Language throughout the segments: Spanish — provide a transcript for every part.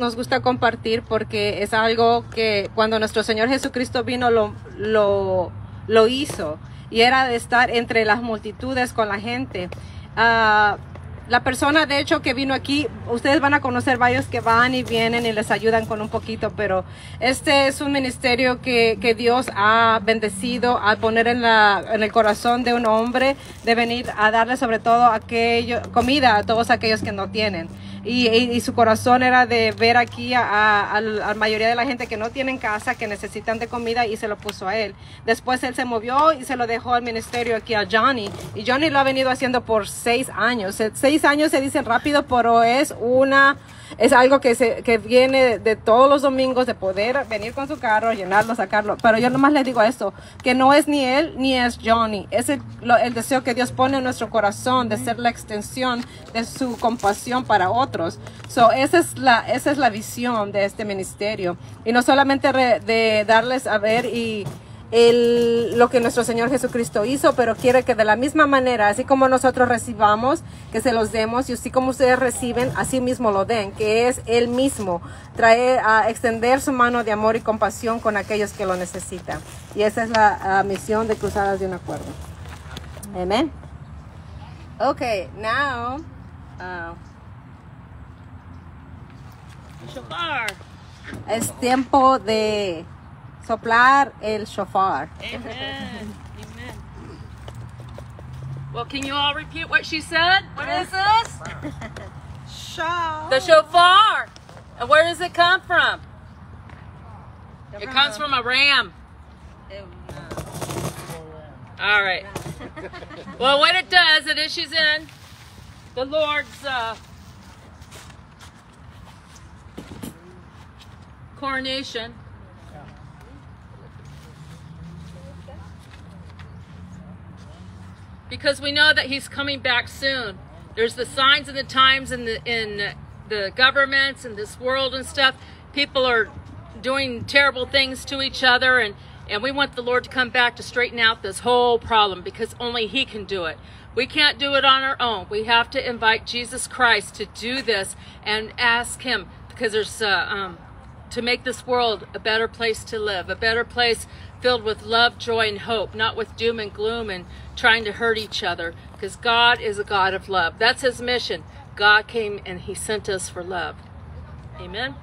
nos gusta compartir porque es algo que cuando nuestro Señor Jesucristo vino lo, lo, hizo y era de estar entre las multitudes con la gente. Ah, la persona de hecho que vino aquí, ustedes van a conocer varios que van y vienen y les ayudan con un poquito, pero este es un ministerio que, que Dios ha bendecido al poner en, la, en el corazón de un hombre de venir a darle sobre todo aquello, comida a todos aquellos que no tienen y, su corazón era de ver aquí a, a, la mayoría de la gente que no tienen casa, que necesitan de comida y se lo puso a él. Después él se movió y se lo dejó al ministerio aquí a Johnny y Johnny lo ha venido haciendo por seis años. Seis años se dicen rápido, pero es una es algo que, se, que viene de todos los domingos de poder venir con su carro, llenarlo, sacarlo. Pero yo nomás le digo esto, que no es ni él ni es Johnny. Es el, el deseo que Dios pone en nuestro corazón de ser la extensión de su compasión para otros. So, esa, es la, esa es la visión de este ministerio. Y no solamente de darles a ver y el, lo que nuestro Señor Jesucristo hizo, pero quiere que de la misma manera, así como nosotros recibamos, que se los demos y así como ustedes reciben, así mismo lo den, que es Él mismo, traer a extender su mano de amor y compasión con aquellos que lo necesitan. Y esa es la misión de Cruzadas de un Acuerdo. Amén. Ok, now. Uh, es tiempo de soplar el shofar. Amen. Amen. Well, can you all repeat what she said? What is this? Shofar. The shofar. And where does it come from? It comes from a ram. All right. well, what it does, it issues in the Lord's uh, coronation. Because we know that he's coming back soon. There's the signs and the times in the in the governments and this world and stuff. People are doing terrible things to each other and and we want the Lord to come back to straighten out this whole problem because only he can do it. We can't do it on our own. We have to invite Jesus Christ to do this and ask him because there's uh, um, to make this world a better place to live, a better place filled with love, joy, and hope, not with doom and gloom and trying to hurt each other, because God is a God of love. That's his mission. God came and he sent us for love. Amen.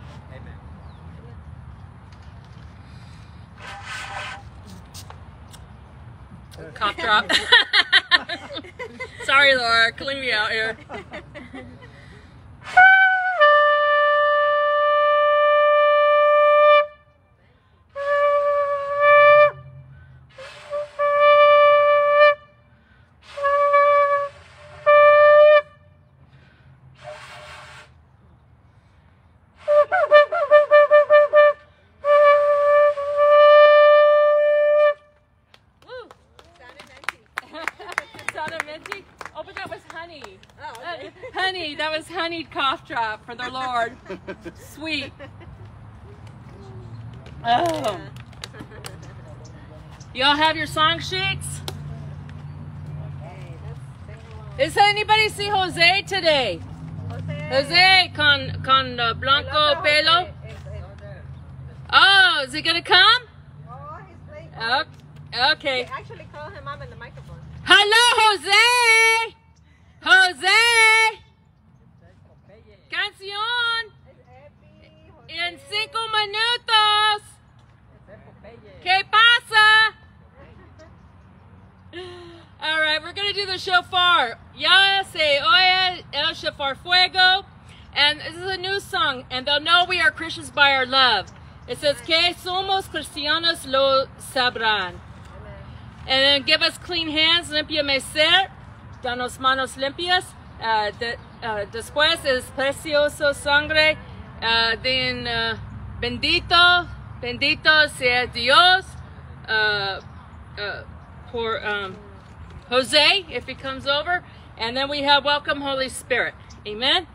Amen. Cough drop. Sorry, Laura. Clean me out here. cough drop for the Lord. Sweet. Oh. Y'all have your song sheets? Is anybody see Jose today? Jose con, con uh, blanco pelo. Oh, is he gonna come? Oh, he's playing. Okay. Actually, call him up in the microphone. Hello. Jose. Canción. En cinco minutos. ¿Qué pasa? All right, we're going to do the shofar. Ya se oye el shofar fuego. And this is a new song. And they'll know we are Christians by our love. It says, que somos cristianos lo sabrán. And then give us clean hands, limpia ser, danos manos limpias. Uh, de, uh, después es precioso sangre uh, uh, bendito, bendito sea Dios uh, uh, for um, Jose if he comes over. And then we have welcome Holy Spirit. Amen.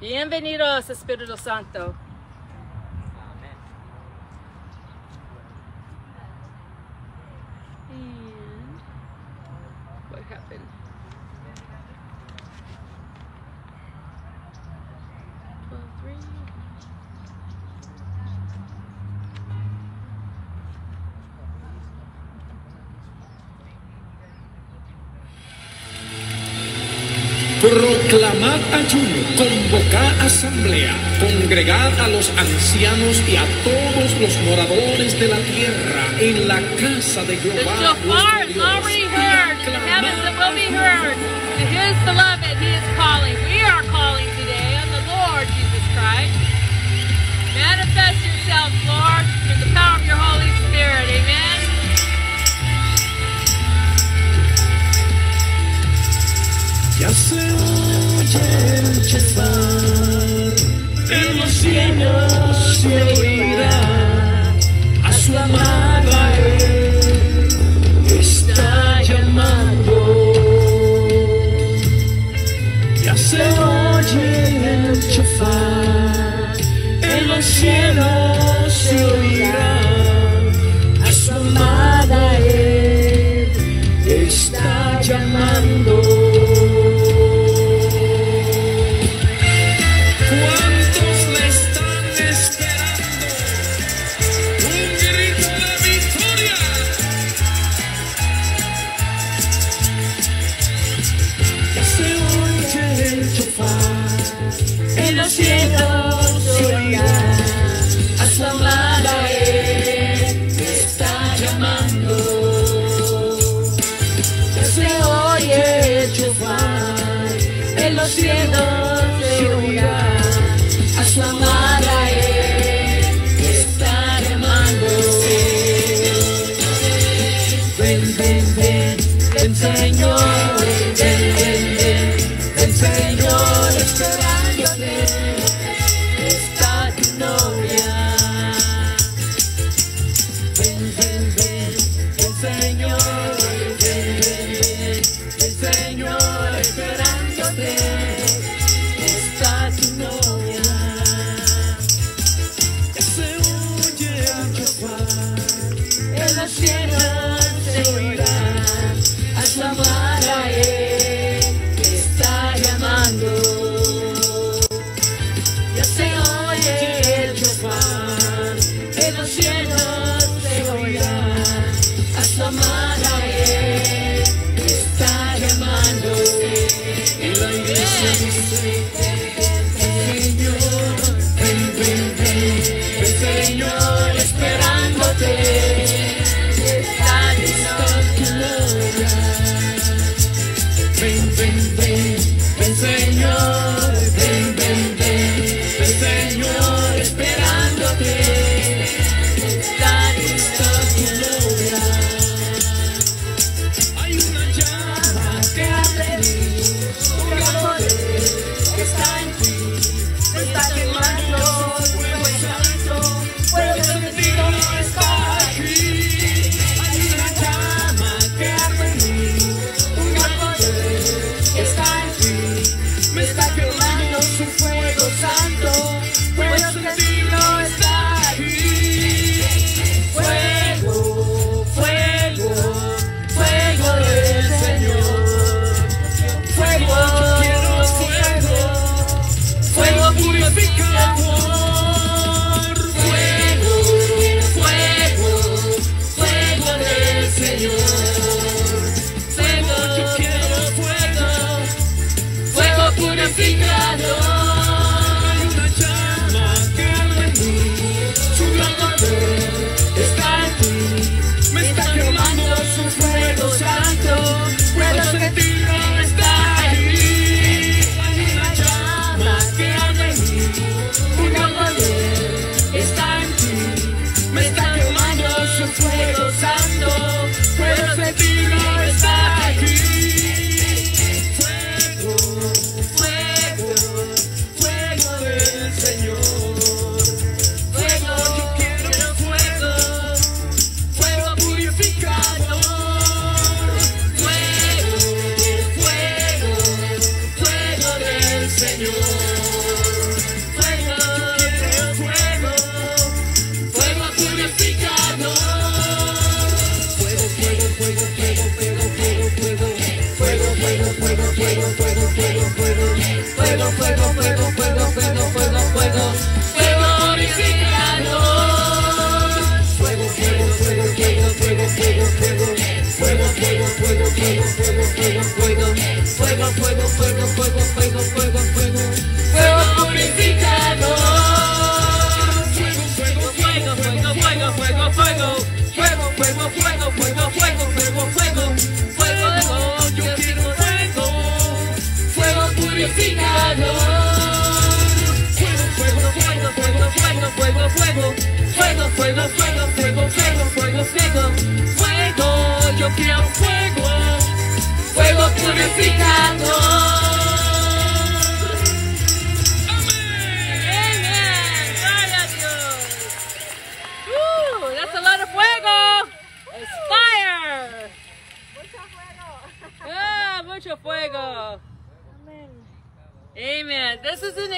Bienvenidos Espíritu Santo. Proclamad ayuno, convocad asamblea, congregad a los ancianos y a todos los moradores de la tierra en la casa de Jehová. The shofar is already heard. The heavens that will be heard. To his beloved, he is calling. We are calling today on the Lord Jesus Christ. Manifest yourself, Lord, through the power of your Holy Spirit. Amen. Ya se oye el chesar, en los cielos se oirá a su amada que está llamando. Ya se oye el chesar, en los cielos se oirá. En los cielos. fuego, fuego, fuego, fuego, fuego, fuego, fuego, fuego, fuego, yo quiero fuego, fuego purificado. Mucho fuego. Amen. Amen. This is an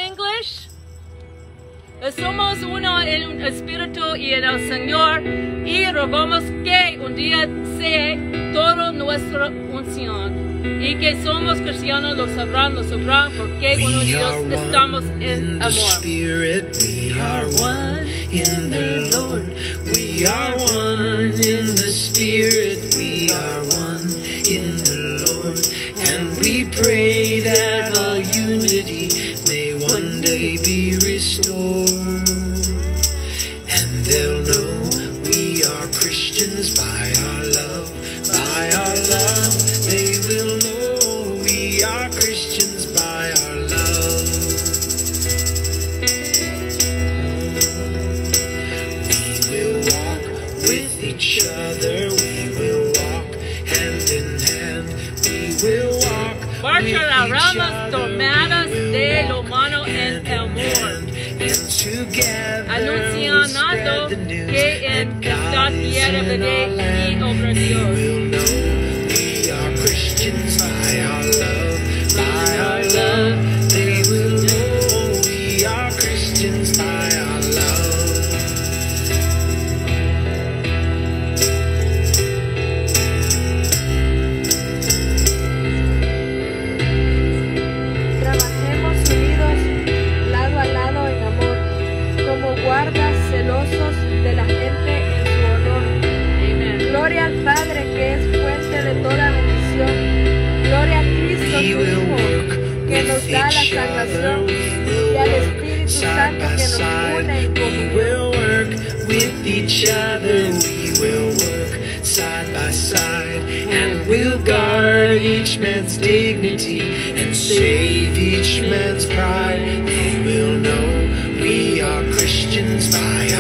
somos uno en un espíritu y en el Señor y rogamos que un día sea toda nuestra unción y que somos cristianos lo sabrán, lo sabrán porque con Dios estamos en amor. We in the Lord. We are one in the Spirit. will guard each man's dignity and save each man's pride. They will know we are Christians by our.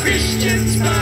Christians.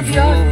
love your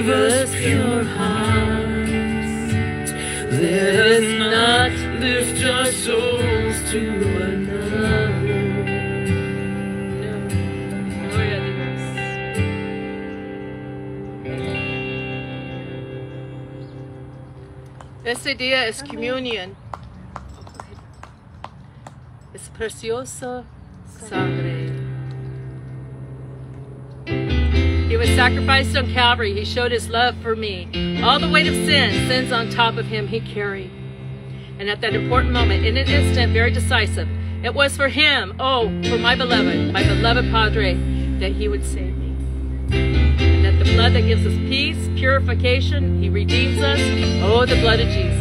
give us pure hearts. Let us not lift our souls to another. This idea is communion. Es preciosa sangre. was sacrificed on Calvary. He showed his love for me. All the weight of sin, sins on top of him, he carried. And at that important moment, in an instant, very decisive, it was for him, oh, for my beloved, my beloved Padre, that he would save me. And that the blood that gives us peace, purification, he redeems us, oh, the blood of Jesus.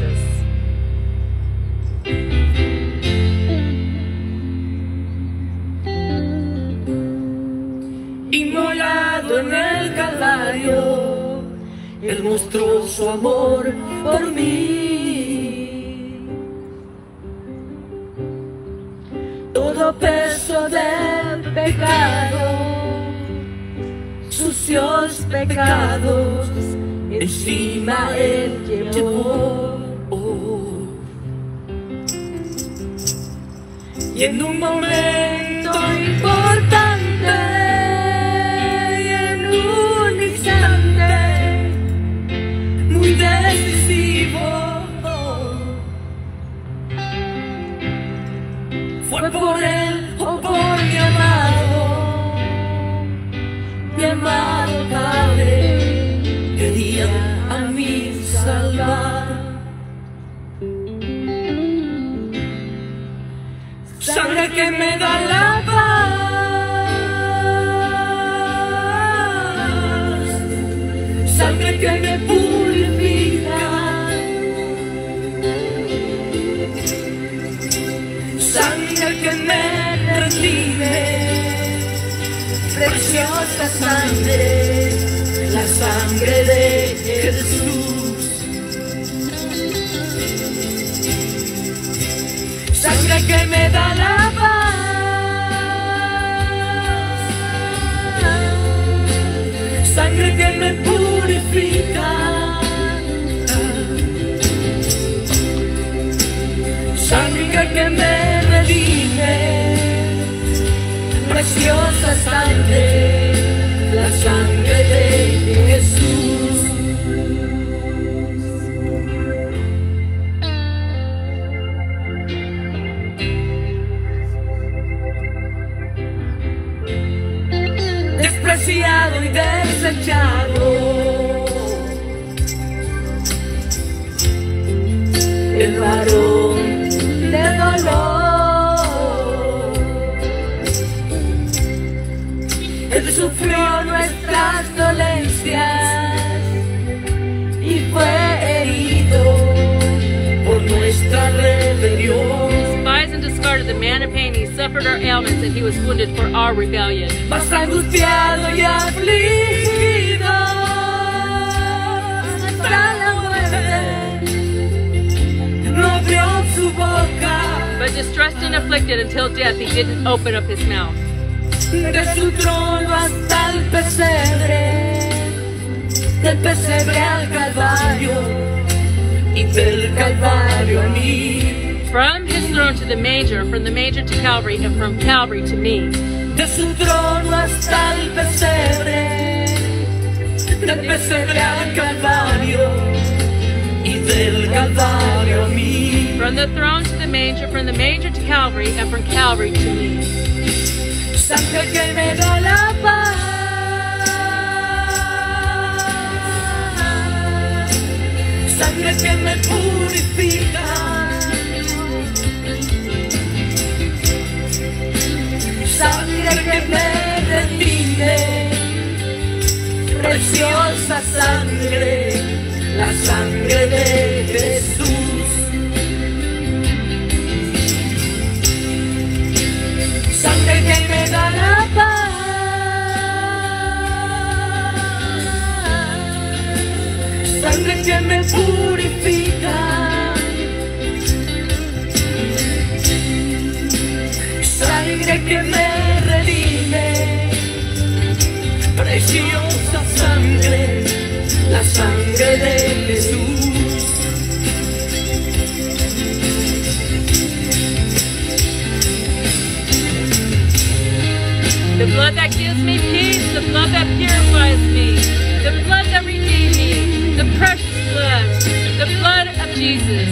Él mostró su amor por mí. Todo peso de pecado, sucios pecados, encima Él llevó. Y en un momento importante por él o por mi amado, mi amado Padre, quería a mí salvar. Sangre que me da la paz, sangre que me redime preciosa sangre, la sangre de Jesús. Sangre que me da la paz, sangre que me purifica. Sangre que me preciosa sangre, suffered our ailments, and he was wounded for our rebellion. Más angustiado y afligido hasta la muerte, no abrió su boca. But distressed and afflicted until death, he didn't open up his mouth. de su trono hasta el pesebre, del pesebre al Calvario y del Calvario a mí. From his throne to the manger, from the manger to Calvary, and from Calvary to me. Trono hasta el pesebre, del pesebre al Calvario y del Calvario a mí. From the throne to the manger, from the manger to Calvary, and from Calvary to me. Sangre que me da la paz, sangre que me purifica, sangre que me redime, preciosa sangre, la sangre de Jesús. sangre que me da la paz, sangre que me purifica, sangre que me preciosa sangre, la sangre de Jesús. The blood that gives me peace, the blood that purifies me, the blood that redeems me, the precious blood, the blood of Jesus.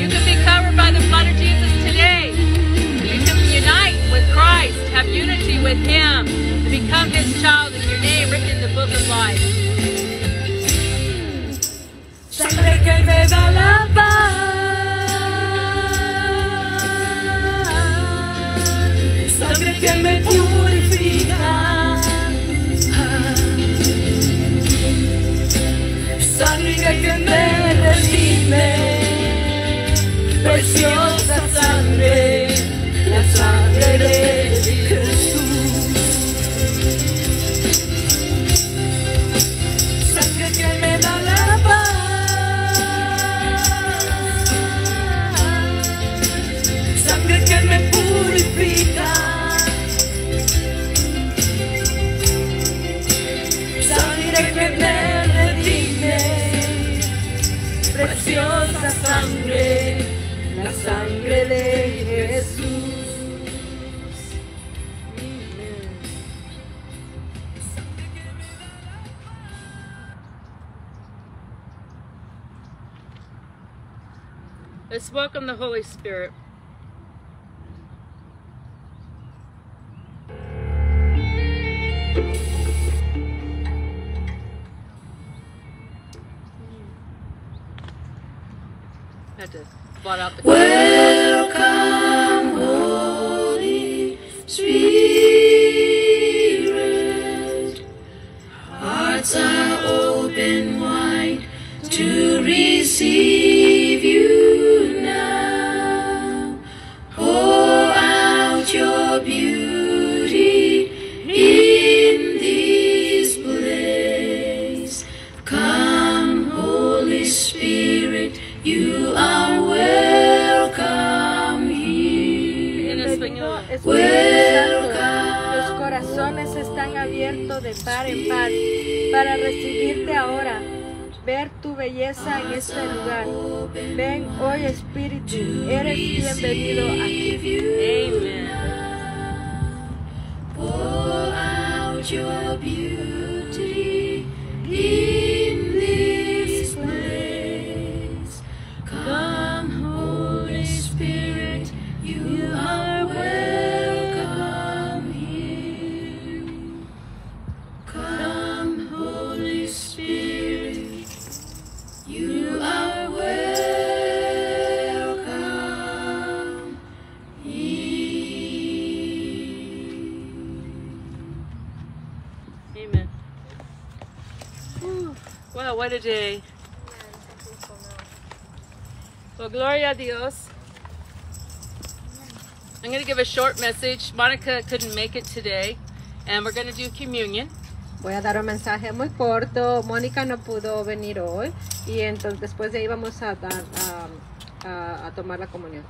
You can be covered by the blood of Jesus today. You can unite with Christ, have unity with Him, become His child, name written in the book of life. sangre que me da la paz, sangre que me purifica, sangre que me redime, preciosa Welcome the Holy Spirit. Had to out the. Welcome. Eres I'm going to give a short message. Monica couldn't make it today, and we're going to do communion. Voy a dar un mensaje muy corto. Mónica no pudo venir hoy y entonces después de ahí vamos a dar um, a, a tomar la comunión.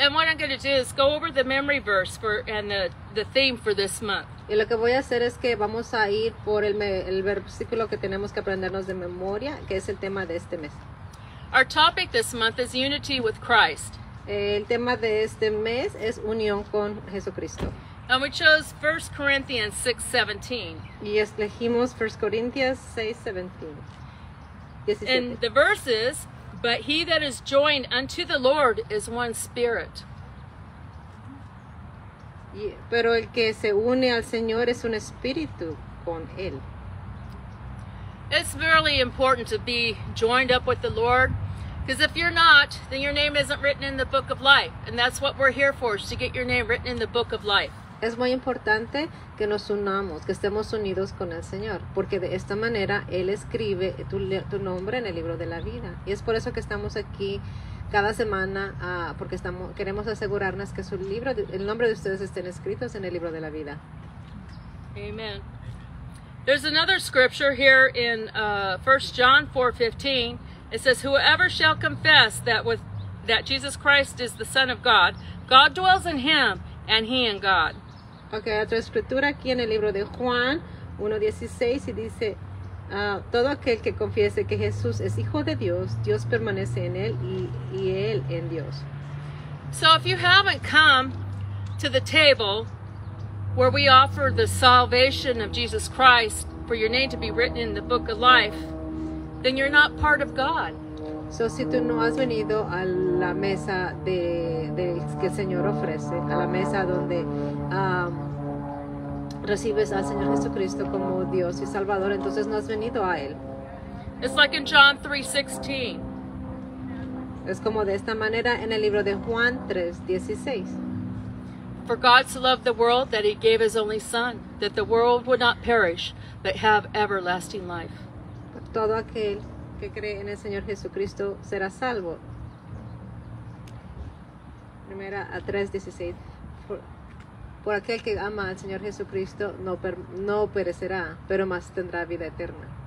And what I'm going to do is go over the memory verse for and the, the theme for this month. Y lo que voy a hacer es que vamos a ir por el, me- el versículo que tenemos que aprendernos de memoria, que es el tema de este mes. Our topic this month is unity with Christ. El tema de este mes es unión con Jesucristo. And we chose 1 Corinthians 6:17. Y elegimos 1 Corintios 6, 17. 17. And the verse is, But he that is joined unto the Lord is one spirit. Y- pero el que se une al Señor es un espíritu con Él. It's really important to be joined up with the Lord. Because if you're not, then your name isn't written in the book of life. And that's what we're here for, is to get your name written in the book of life. Es muy importante que nos unamos, que estemos unidos con el Señor, porque de esta manera Él escribe tu, tu nombre en el libro de la vida. Y es por eso que estamos aquí cada semana, ah, porque estamos, queremos asegurarnos que su libro, el nombre de ustedes estén escritos en el libro de la vida. Amen. There's another scripture here in uh, 1 John 4:15. It says, "Whoever shall confess that with that Jesus Christ is the Son of God, God dwells in him, and he in God." Ok, otra escritura aquí en el libro de Juan 1.16 y dice, ah, todo aquel que confiese que Jesús es Hijo de Dios, Dios permanece en Él y, y Él en Dios. So if you haven't come to the table where we offer the salvation of Jesus Christ for your name to be written in the book of life, then you're not part of God. So, si tú no has venido a la mesa de, de- que el Señor ofrece, a la mesa donde am, recibes al Señor Jesucristo como Dios y Salvador, entonces no has venido a Él. It's like in John 3:16. Es como de esta manera en el libro de Juan 3.16. For God so loved the world that he gave his only son, that the world would not perish, but have everlasting life. Todo aquel que cree en el Señor Jesucristo será salvo. Primera a 3.16. Por, por aquel que ama al Señor Jesucristo no, no perecerá, pero más tendrá vida eterna.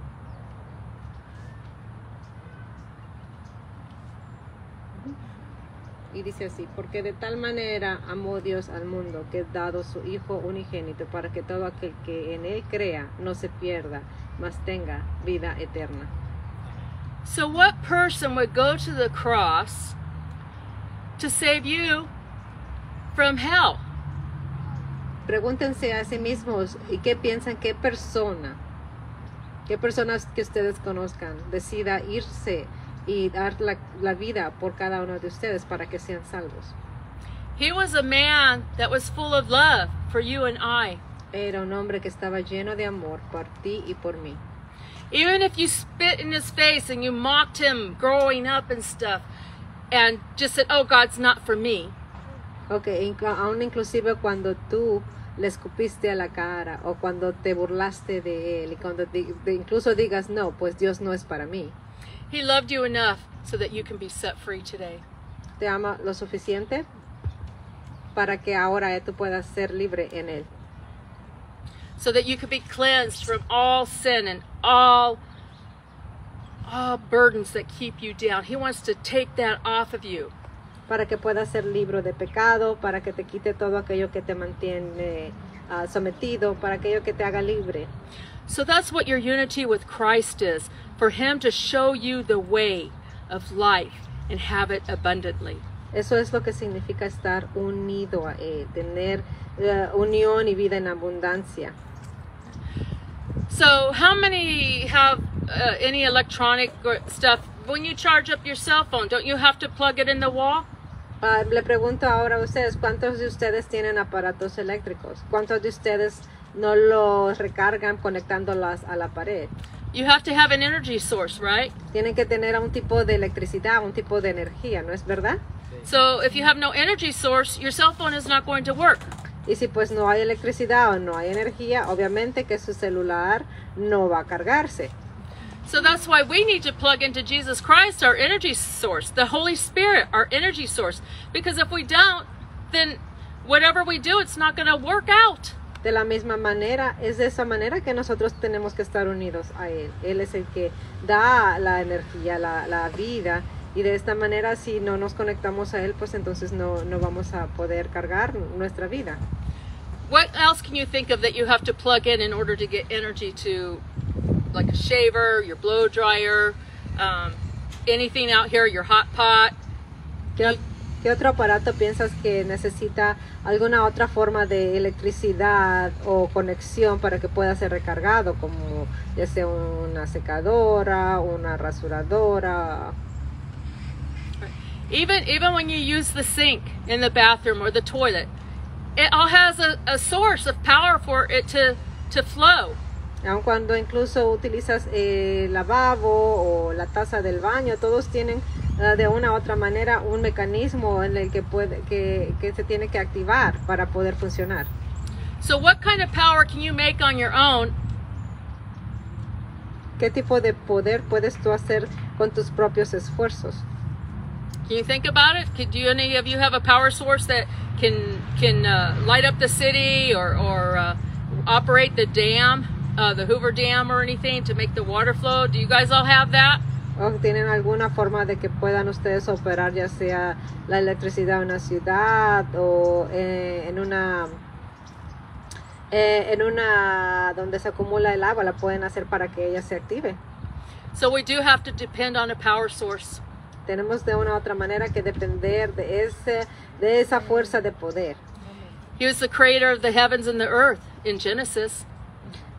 Y dice así, porque de tal manera amó Dios al mundo que ha dado su Hijo unigénito para que todo aquel que en Él crea no se pierda, mas tenga vida eterna. So what person would go to the cross to save you from hell? Pregúntense a sí mismos y qué piensan, qué persona, qué personas que ustedes conozcan decida irse y dar la, la vida por cada uno de ustedes para que sean salvos. He was a man that was full of love for you and I. Era un hombre que estaba lleno de amor por ti y por mí. Even if you spit in his face and you mocked him growing up and stuff, and just said, "Oh, God's not for me." Ok, inc- aún inclusive cuando tú le escupiste a la cara o cuando te burlaste de él y cuando incluso digas, no, pues Dios no es para mí. He loved you enough so that you can be set free today. Te ama lo suficiente para que ahora tú puedas ser libre en él. so that you could be cleansed from all sin and all all burdens that keep you down. He wants to take that off of you. Para que puedas ser libre de pecado, para que te quite todo aquello que te mantiene ah, sometido, para aquello que te haga libre. So that's what your unity with Christ is, for him to show you the way of life and have it abundantly. Eso es lo que significa estar unido a él, tener eh, unión y vida en abundancia. So how many have uh, any electronic stuff when you charge up your cell phone, don't you have to plug it in the wall? Ah, le pregunto ahora a ustedes, ¿cuántos de ustedes tienen aparatos eléctricos? ¿Cuántos de ustedes no los recargan conectándolas a la pared? You have to have an energy source, right? Tienen que tener un tipo de electricidad, un tipo de energía, ¿no es verdad? So if you have no energy source, your cell phone is not going to work. Y si pues no hay electricidad o no hay energía, obviamente que su celular no va a cargarse. So that's why we need to plug into Jesus Christ, our energy source, the Holy Spirit, our energy source. Because if we don't, then whatever we do, it's not going to work out. De la misma manera, es de esa manera que nosotros tenemos que estar unidos a Él. Él es el que da la energía, la, la vida. Y de esta manera, si no nos conectamos a Él, pues entonces no, no vamos a poder cargar nuestra vida. What else can you think of that you have to plug in in order to get energy to, like a shaver, your blow dryer, um, anything out here, your hot pot? ¿Qué, o- qué otro aparato piensas que necesita alguna otra forma de electricidad o conexión para que pueda ser recargado, como ya sea una secadora, una rasuradora? Even even when you use the sink in the bathroom or the toilet, it all has a, a source of power for it to to flow. Aun cuando incluso utilizas el lavabo o la taza del baño, todos tienen ah, de una u otra manera un mecanismo en el que, puede, que, que se tiene que activar para poder funcionar. So what kind of power can you make on your own ¿Qué tipo de poder puedes tú hacer con tus propios esfuerzos? Can you think about it? Could you any of you have a power source that can can uh, light up the city or or uh, operate the dam, uh, the Hoover Dam or anything to make the water flow? Do you guys all have that? ¿O tienen alguna forma de que puedan ustedes operar ya sea la electricidad en una ciudad o eh, en una eh, en una donde se acumula el agua la pueden hacer para que ella se active? So we do have to depend on a power source. Tenemos de una u otra manera que depender de ese de esa fuerza de poder. He was the creator of the heavens and the earth in Genesis.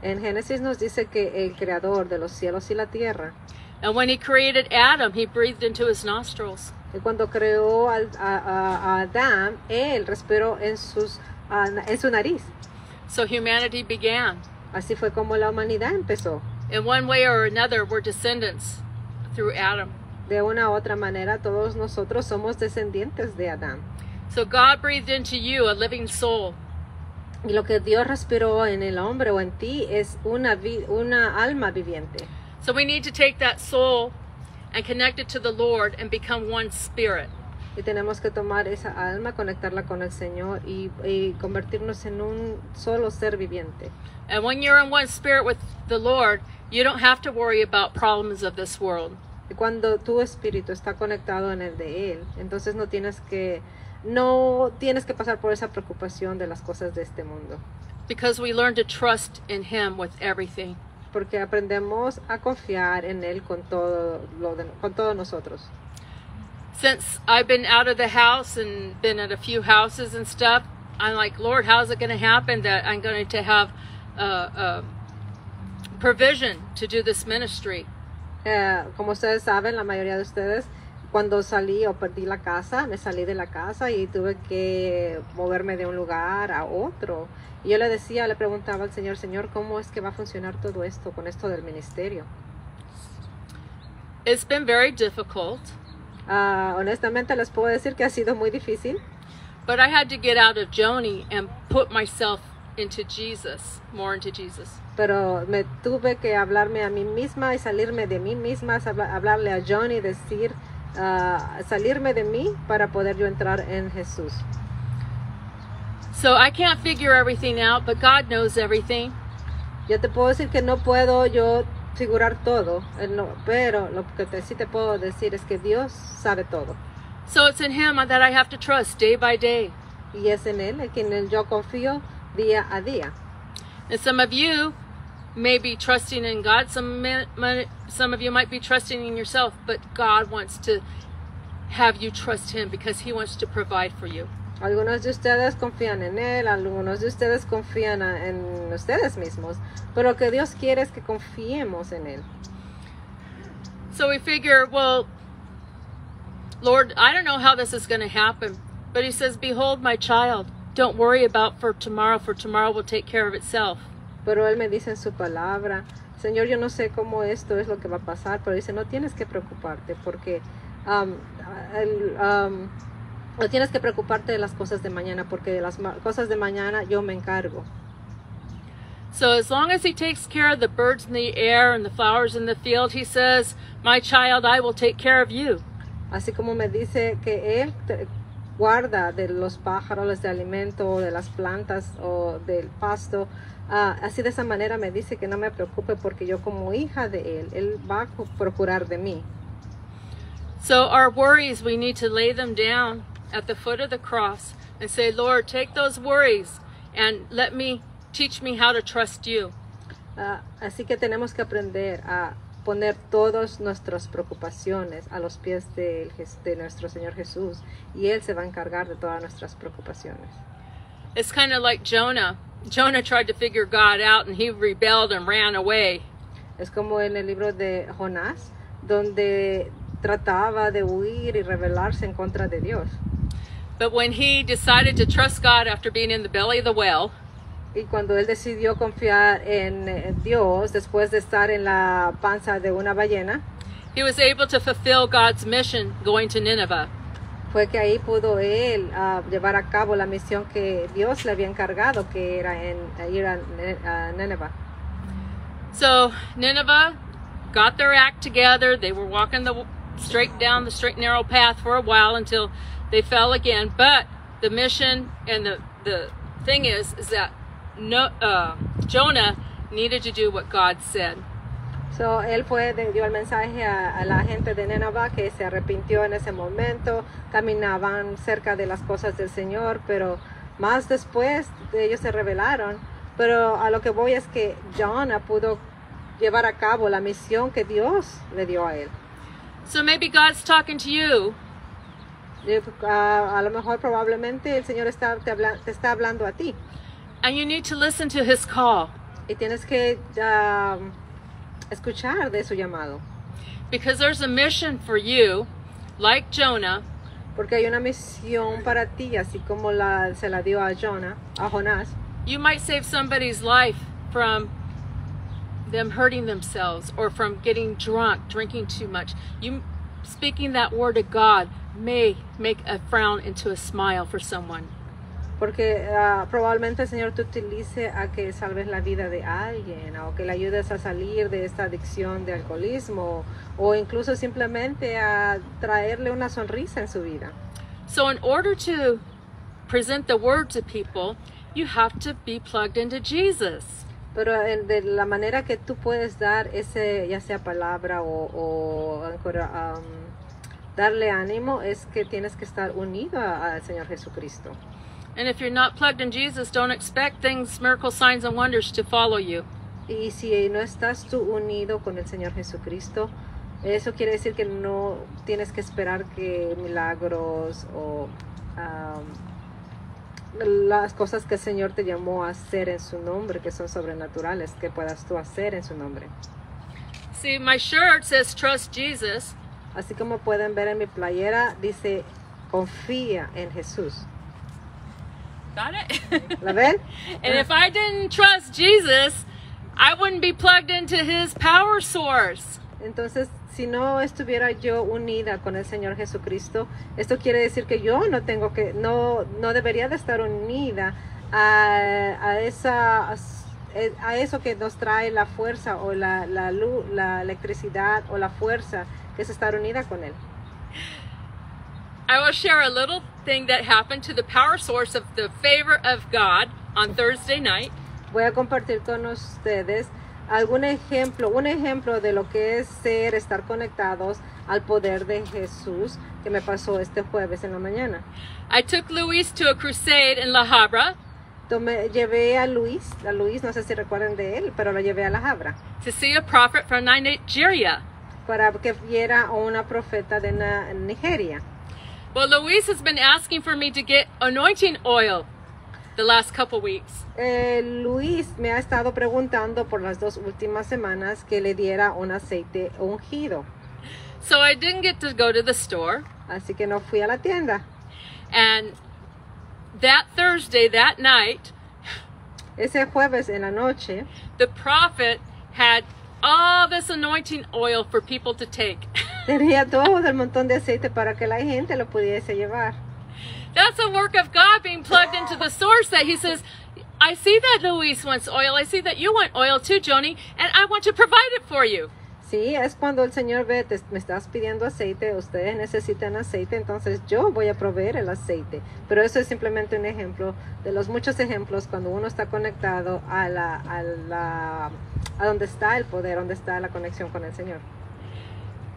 En Génesis nos dice que el creador de los cielos y la tierra And when he created Adam, he breathed into his nostrils. y cuando creó a, a- a Adán, él respiró en sus en su nariz. So humanity began. Así fue como la humanidad empezó. In one way or another, we're descendants through Adam. De una u otra manera, todos nosotros somos descendientes de Adán. So God breathed into you a living soul. Y lo que Dios respiró en el hombre o en ti es una, una alma viviente. So we need to take that soul and connect it to the Lord and become one spirit. Y tenemos que tomar esa alma, conectarla con el Señor y, y convertirnos en un solo ser viviente. And when you're in one spirit with the Lord, you don't have to worry about problems of this world. Y cuando tu espíritu está conectado en el de Él, entonces no tienes que, no tienes que pasar por esa preocupación de las cosas de este mundo. Because we learn to trust in Him with everything. Porque aprendemos a confiar en Él con todo, lo de- con todos nosotros. Since I've been out of the house and been at a few houses and stuff, I'm like, Lord, how's it going to happen that I'm going to have uh, uh, provision to do this ministry? Eh, como ustedes saben, la mayoría de ustedes, cuando salí o perdí la casa, me salí de la casa y tuve que moverme de un lugar a otro. Y yo le decía, le preguntaba al Señor, Señor, ¿cómo es que va a funcionar todo esto con esto del ministerio? It's been very difficult. Ah, honestamente les puedo decir que ha sido muy difícil, But I had to get out of Joni and put myself into Jesus, more into Jesus. pero me tuve que hablarme a mí misma y salirme de mí misma, habla- hablarle a John y decir, salirme de mí para poder yo entrar en Jesús. So I can't figure everything out, but God knows everything. Yo te puedo decir que no puedo yo figurar todo, no- pero lo que te- sí te puedo decir es que Dios sabe todo. So it's in Him that I have to trust day by day. Y es en Él en quien yo confío día a día. And some of you may be trusting in God. Some some of you might be trusting in yourself, but God wants to have you trust Him because He wants to provide for you. Algunos de ustedes confían en Él, algunos de ustedes confían en ustedes mismos, pero lo que Dios quiere es que confiemos en Él. So we figure, well, Lord, I don't know how this is going to happen, but He says, "Behold, my child. Don't worry about for tomorrow, for tomorrow will take care of itself." Pero Él me dice en su palabra, Señor, yo no sé cómo esto es lo que va a pasar, pero dice, no tienes que preocuparte porque el, no tienes que preocuparte de las cosas de mañana, porque de las cosas de mañana yo me encargo. So as long as he takes care of the birds in the air and the flowers in the field, he says, "My child, I will take care of you." Así como me dice que Él guarda de los pájaros, de alimento, de las plantas o del pasto, ah, así de esa manera me dice que no me preocupe porque yo como hija de Él, Él va a cu- procurar de mí. So our worries, we need to lay them down at the foot of the cross and say, "Lord, take those worries and let me teach me how to trust you." Ah, así que tenemos que aprender a poner todas nuestras preocupaciones a los pies Jes- de, nuestro Señor Jesús y Él se va a encargar de todas nuestras preocupaciones. It's kind of like Jonah. Jonah tried to figure God out and he rebelled and ran away. Es como en el libro de Jonás, donde trataba de huir y rebelarse en contra de Dios. But when he decided to trust God after being in the belly of the whale, Y cuando él decidió confiar en, Dios después de estar en la panza de una ballena, he was able to fulfill God's mission going to Nineveh. fue que ahí pudo él ah, llevar a cabo la misión que Dios le había encargado, que era en ir a, a Nínive. So Nineveh got their act together. They were walking the straight down the straight narrow path for a while until they fell again. But the mission and the the thing is is that no uh, Jonah needed to do what God said. So, él fue, de- dio el mensaje a, a la gente de Nínive que se arrepintió en ese momento, caminaban cerca de las cosas del Señor, pero más después ellos se rebelaron. Pero a lo que voy es que Jonah pudo llevar a cabo la misión que Dios le dio a él. So maybe God's talking to you ah, a lo mejor probablemente el Señor está, te, habla- te está hablando a ti and you need to listen to his call y tienes que ah, escuchar de su llamado. because there's a mission for you like Jonah Porque hay una misión para ti, así como la, se la dio a Jonah, a Jonás. you might save somebody's life from them hurting themselves or from getting drunk, drinking too much. You speaking that word of God may make a frown into a smile for someone. Porque ah, probablemente el Señor te utilice a que salves la vida de alguien o que le ayudes a salir de esta adicción de alcoholismo o incluso simplemente a traerle una sonrisa en su vida. So in order to present the word to people, you have to be plugged into Jesus. Pero en- de la manera que tú puedes dar ese, ya sea palabra o, o am, darle ánimo, es que tienes que estar unido al Señor Jesucristo. And if you're not plugged in Jesus, don't expect things, miracles, signs, and wonders to follow you. Y si no estás tú unido con el Señor Jesucristo, eso quiere decir que no tienes que esperar que milagros o am, las cosas que el Señor te llamó a hacer en su nombre, que son sobrenaturales, que puedas tú hacer en su nombre. See, my shirt says trust Jesus, Así como pueden ver en mi playera, dice, confía en Jesús. Got it? ¿La ven? and if I didn't trust Jesus, I wouldn't be plugged into his power source. Entonces, si no estuviera yo unida con el Señor Jesucristo, esto quiere decir que yo no tengo que, no, no debería de estar unida a, a esa, a eso que nos trae la fuerza o la, la luz, la electricidad o la fuerza, que es estar unida con Él. I will share a little thing that happened to the power source of the favor of God on Thursday night. Voy a compartir con ustedes algún ejemplo, un ejemplo de lo que es ser, estar conectados al poder de Jesús que me pasó este jueves en la mañana. I took Luis to a crusade in La Habra Tomé, llevé a Luis, a Luis, no sé si recuerdan de él, pero lo llevé a la Habra to see a prophet from Nigeria. para que viera a una profeta de Nigeria. Well, Luis has been asking for me to get anointing oil the last couple weeks. Eh, Luis me ha estado preguntando por las dos últimas semanas que le diera un aceite ungido, So I didn't get to go to the store. así que no fui a la tienda. And that Thursday, that night, Ese jueves en la noche, the prophet had all this anointing oil for people to take. tenía todo el montón de aceite para que la gente lo pudiese llevar. That's a work of God being plugged into the source that He says, I see that Luis wants oil. I see that you want oil too, Joni, and I want to provide it for you. Sí, es cuando el Señor ve, te- me estás pidiendo aceite, ustedes necesitan aceite, entonces yo voy a proveer el aceite. Pero eso es simplemente un ejemplo de los muchos ejemplos cuando uno está conectado a la, a la, a donde está el poder, donde está la conexión con el Señor.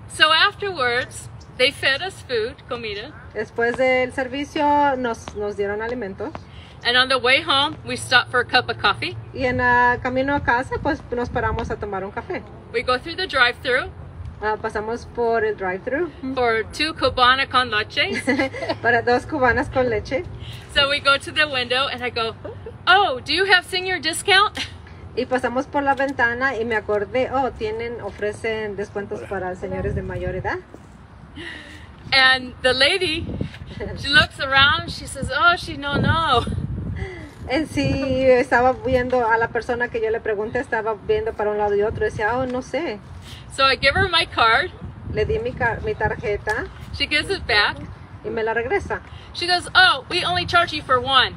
So afterwards, they fed us food, comida, Después del servicio nos, nos dieron alimentos and on the way home, we stopped for a cup of coffee. y en el camino a casa pues nos paramos a tomar un café. We go through the drive-through Ah, pasamos por el drive-thru for two cubana con leches. para dos cubanas con leche so we go to the window, and I go, "Oh, do you have senior discount?" y pasamos por la ventana y me acordé, oh, tienen, ofrecen descuentos para señores de mayor edad. And the lady, she looks around. She says, "Oh, she no no." En sí estaba viendo a la persona que yo le pregunté, estaba viendo para un lado y otro, decía, oh, no sé. So I give her my card. Le di mi, car- mi tarjeta She gives it back. y me la regresa. She goes, "Oh, we only charge you for one,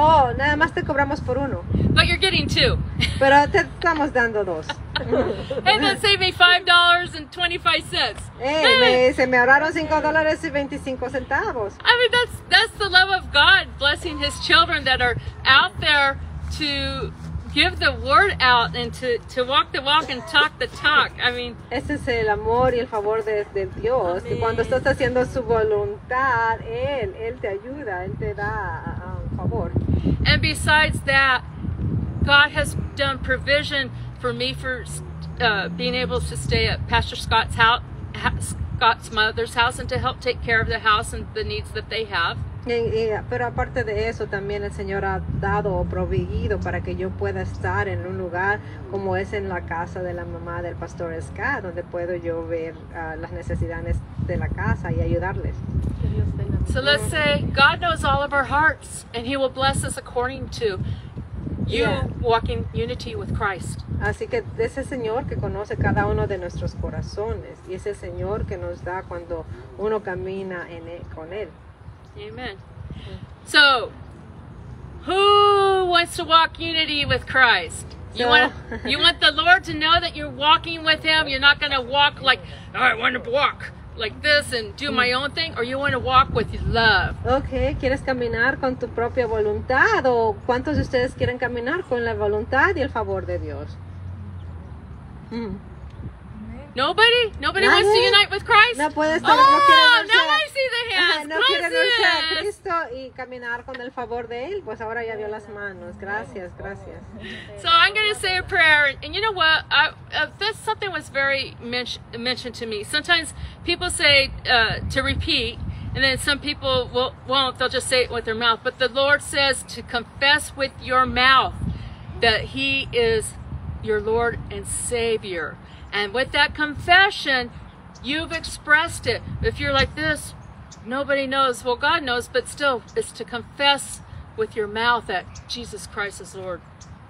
Oh, nada más te cobramos por uno, but you're getting two. pero te estamos dando dos. and that saved me five dollars and twenty-five cents. Eh, me- se me ahorraron 5 dólares y 25 centavos. I mean, that's that's the love of God blessing His children that are out there to give the word out and to to walk the walk and talk the talk. I mean, Ese es el amor y el favor de, de Dios. Y cuando estás haciendo su voluntad, Él, Él te ayuda, Él te da un favor. and besides that, God has done provision for me for uh, being able to stay at Pastor Scott's house, Scott's mother's house, and to help take care of the house and the needs that they have. Y- y- pero aparte de eso, también el Señor ha dado o proveído para que yo pueda estar en un lugar como es en la casa de la mamá del pastor Scott, donde puedo yo ver ah, las necesidades de la casa y ayudarles. So let's say God knows all of our hearts, and He will bless us according to you Yeah. walking unity with Christ. Así que ese Señor que conoce cada uno de nuestros corazones y ese Señor que nos da cuando uno camina en él- con Él. Amen. So, who wants to walk unity with Christ? You So- want you want the Lord to know that you're walking with Him. You're not going to walk like oh, I want to walk like this and do my own thing, or you want to walk with love. Ok, ¿quieres caminar con tu propia voluntad o cuántos de ustedes quieren caminar con la voluntad y el favor de Dios? Mm. Nobody, nobody wants to unite with Christ. No puede estar, oh, no quiere now unirse- I see the Ajá, hands. no quiere unirse a Gracias. Cristo caminar con el favor de Él, pues ahora ya las manos. Gracias, gracias. So I'm going to say a prayer, and you know what? I, uh, that's something was very men- mentioned to me. Sometimes people say uh, to repeat, and then some people will, won't. They'll just say it with their mouth. But the Lord says to confess with your mouth that He is your Lord and Savior. And with that confession, you've expressed it. If you're like this, nobody knows. Well, God knows, but still, it's to confess with your mouth that Jesus Christ is Lord.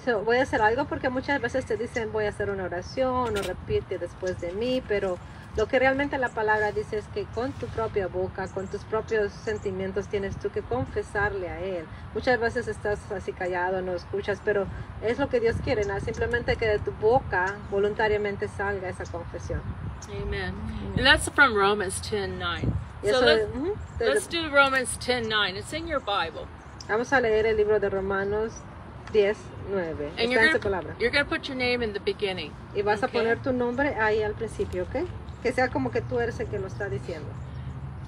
So, voy a hacer algo porque muchas veces te dicen voy a hacer una oración o repite después de mí, pero lo que realmente la palabra dice es que con tu propia boca, con tus propios sentimientos tienes tú que confesarle a Él. Muchas veces estás así callado, no escuchas, pero es lo que Dios quiere, ¿no? simplemente que de tu boca voluntariamente salga esa confesión. Amen. And that's from Romans 10 9. Y So let's, let's do Romans 10 9. It's in your Bible. vamos a leer el libro de Romanos 10, 9. And Está you're en su gonna, palabra. you're gonna put your name in the beginning. Y vas a Okay. poner tu nombre ahí al principio, ¿ok? Que sea como que tú eres el que lo está diciendo.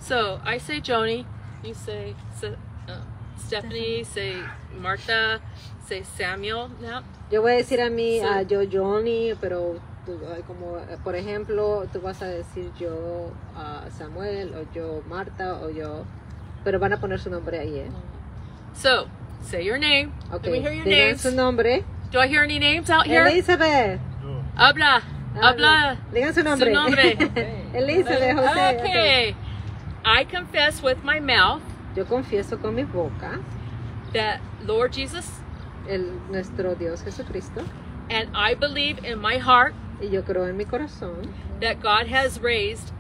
So I say Joni, you say uh, Stephanie, say Martha, say Samuel. Now, Yo voy a decir a mí, Sí. a yo Johnny, pero tú, como eh, por ejemplo, tú vas a decir yo a Samuel o yo Marta o yo, pero van a poner su nombre ahí, ¿eh? so say your name. Ok, Let me hear your digan names. su nombre. Do I hear any names out here? Elizabeth. Habla, habla. Digan su nombre. nombre. Elizabeth, José. ok. Okay. I confess with my mouth Yo confieso con mi boca that Lord Jesus, el nuestro Dios Jesucristo and I believe in my heart y yo creo en mi corazón that God has raised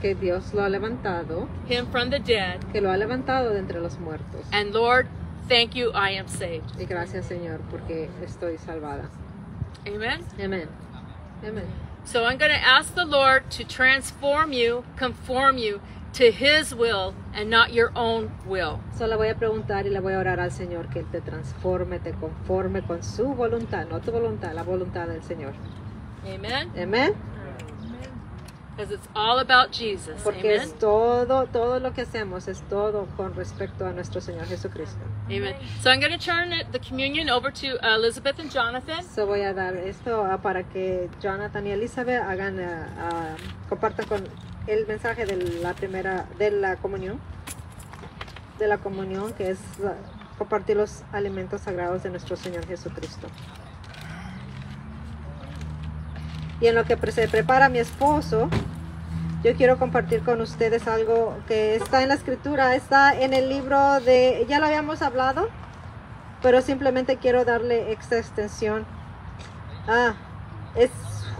que Dios lo ha levantado, him from the dead. que lo ha levantado de entre los muertos. And Lord, thank you, I am saved. Y gracias Señor porque estoy salvada. Amen. Amén. Amén. So I'm going to ask the Lord to transform you, conform you to His will and not your own will. Solo voy a preguntar y le voy a orar al Señor que Él te transforme, te conforme con su voluntad, no tu voluntad, la voluntad del Señor. Amen. Amén. Because it's all about Jesus. Porque Amen. es todo, todo lo que hacemos es todo con respecto a nuestro Señor Jesucristo. Amen. So I'm going to turn the communion over to uh, Elizabeth and Jonathan. So voy a dar esto ah, para que Jonathan y Elizabeth hagan, ah, ah, compartan con el mensaje de la primera, de la comunión, de la comunión que es la- compartir los alimentos sagrados de nuestro Señor Jesucristo. Y en lo que se prepara mi esposo, yo quiero compartir con ustedes algo que está en la escritura, está en el libro de, ya lo habíamos hablado, pero simplemente quiero darle extra extensión. Ah, es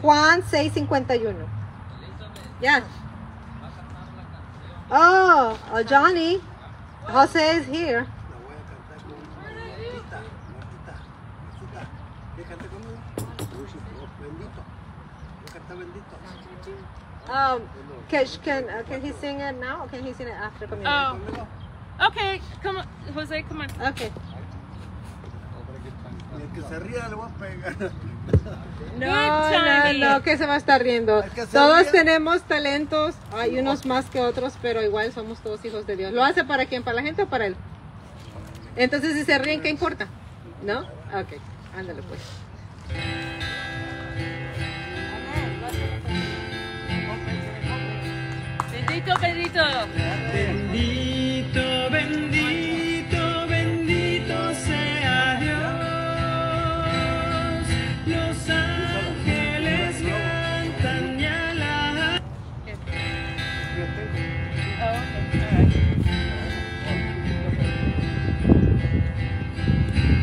Juan 6:51. Ya. Oh, oh, Johnny. Jose is here. Um, can, can, uh, can he sing it now or can he sing it after communion? Oh, okay. Come on, Jose, come on. Okay. El que se ría le voy a pegar. No, no, no, que se va a estar riendo. Todos tenemos talentos, hay unos más que otros, pero igual somos todos hijos de Dios. ¿Lo hace para quién? ¿Para la gente o para él? Entonces, si se ríen, ¿qué importa? ¿No? Ok, ándale pues. Bendito, bendito. Bendito, bendito, bendito sea Dios. Los ángeles cantan y alaban.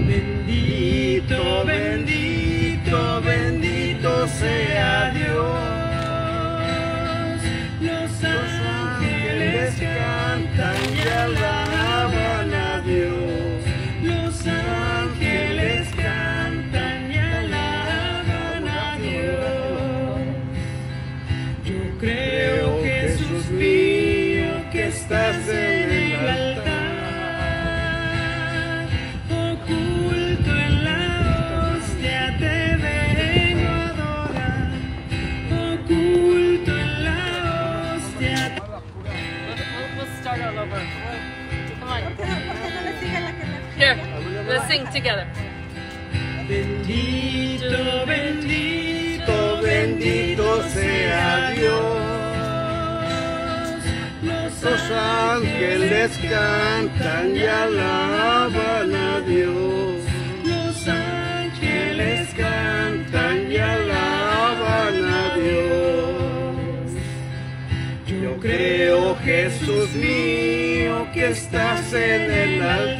Bendito, bendito, bendito sea cantan y alaban a Dios. Los ángeles cantan y alaban a Dios. Yo creo, Jesús mío, que estás en el altar